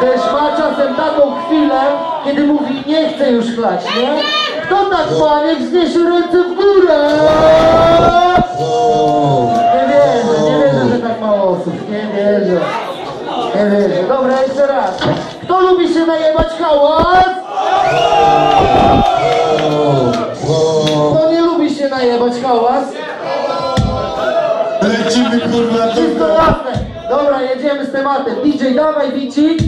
Też ma czasem taką chwilę, kiedy mówi nie chcę już chlać, nie? Kto tak ma, niech wzniesie ręce w górę! Nie wierzę, nie wierzę, że tak mało osób, nie wierzę. Nie wierzę. Dobra, jeszcze raz. Kto lubi się najebać hałas? Kto nie lubi się najebać hałas? Lecimy kurwa, Wszystko jasne. Dobra, jedziemy z tematem. DJ, dawaj, bicik.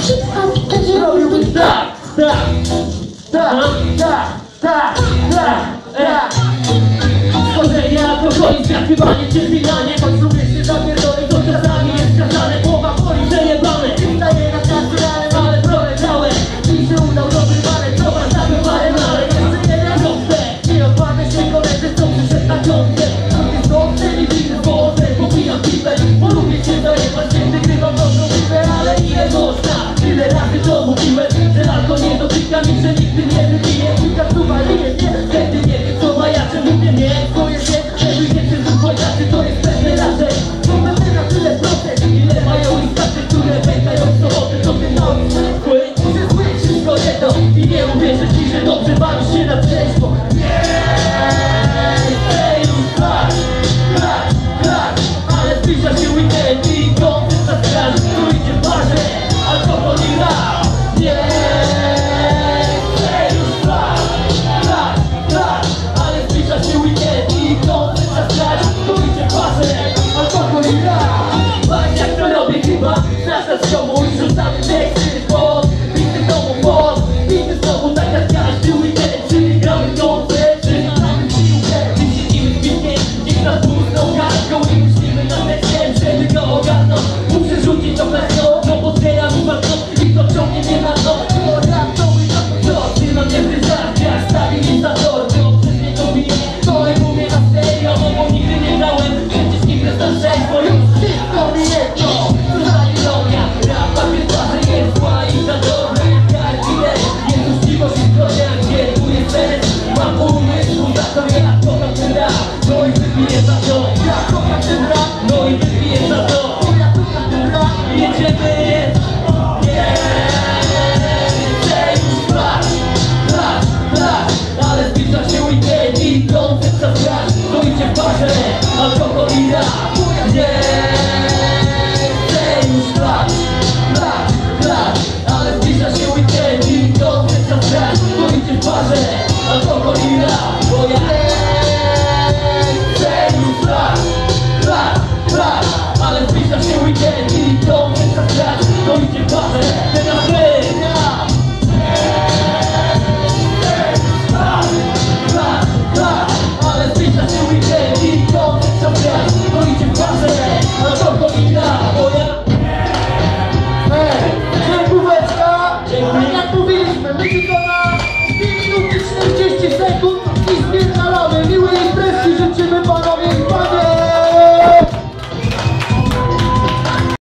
Wszystko to zrobiłbyś tak, tak, tak, tak, tak, tak, tak. Chodzenie, alkoholizm, zaśpiewanie, cierpienie, Thank you. baby.